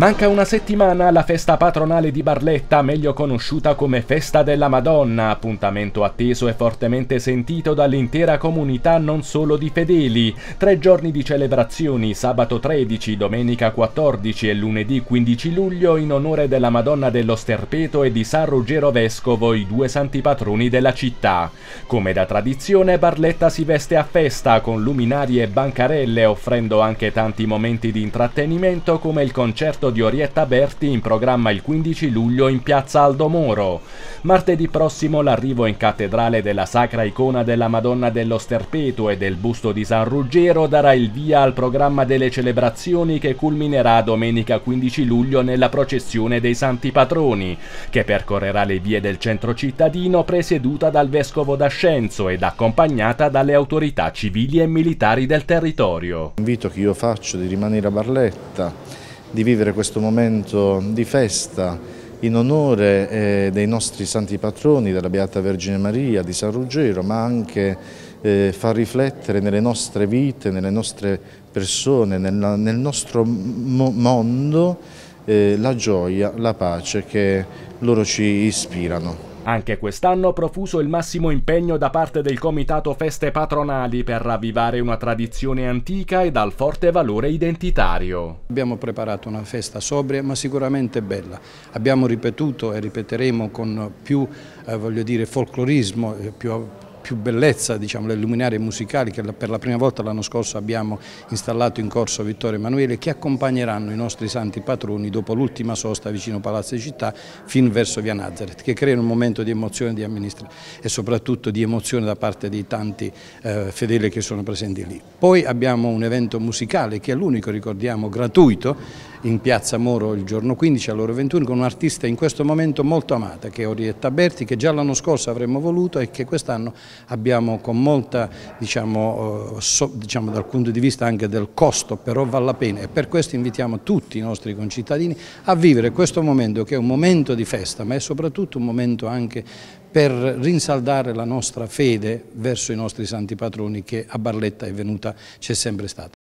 Manca una settimana alla festa patronale di Barletta, meglio conosciuta come Festa della Madonna, appuntamento atteso e fortemente sentito dall'intera comunità non solo di fedeli. Tre giorni di celebrazioni, sabato 13, domenica 14 e lunedì 15 luglio in onore della Madonna dello Sterpeto e di San Ruggero Vescovo, i due santi patroni della città. Come da tradizione, Barletta si veste a festa con luminarie e bancarelle, offrendo anche tanti momenti di intrattenimento come il concerto di Orietta Berti in programma il 15 luglio in piazza Aldo Moro. Martedì prossimo l'arrivo in cattedrale della Sacra Icona della Madonna dello Sterpeto e del busto di San Ruggero darà il via al programma delle celebrazioni che culminerà domenica 15 luglio nella processione dei Santi Patroni, che percorrerà le vie del centro cittadino presieduta dal vescovo d'Ascenzo ed accompagnata dalle autorità civili e militari del territorio. L'invito che io faccio di rimanere a Barletta di vivere questo momento di festa in onore eh, dei nostri santi patroni, della Beata Vergine Maria, di San Ruggero, ma anche eh, far riflettere nelle nostre vite, nelle nostre persone, nella, nel nostro mo mondo eh, la gioia, la pace che loro ci ispirano. Anche quest'anno profuso il massimo impegno da parte del Comitato Feste Patronali per ravvivare una tradizione antica e dal forte valore identitario. Abbiamo preparato una festa sobria ma sicuramente bella. Abbiamo ripetuto e ripeteremo con più eh, voglio dire, folclorismo, eh, più più bellezza, diciamo, le luminarie musicali che per la prima volta l'anno scorso abbiamo installato in corso Vittorio Emanuele che accompagneranno i nostri santi patroni dopo l'ultima sosta vicino Palazzo di Città fin verso via Nazareth che creano un momento di emozione di e soprattutto di emozione da parte dei tanti eh, fedeli che sono presenti lì. Poi abbiamo un evento musicale che è l'unico, ricordiamo, gratuito in piazza Moro il giorno 15 alle ore 21 con un'artista in questo momento molto amata che è Orietta Berti che già l'anno scorso avremmo voluto e che quest'anno abbiamo con molta diciamo, eh, so, diciamo, dal punto di vista anche del costo però vale la pena e per questo invitiamo tutti i nostri concittadini a vivere questo momento che è un momento di festa ma è soprattutto un momento anche per rinsaldare la nostra fede verso i nostri santi patroni che a Barletta è venuta, c'è sempre stata.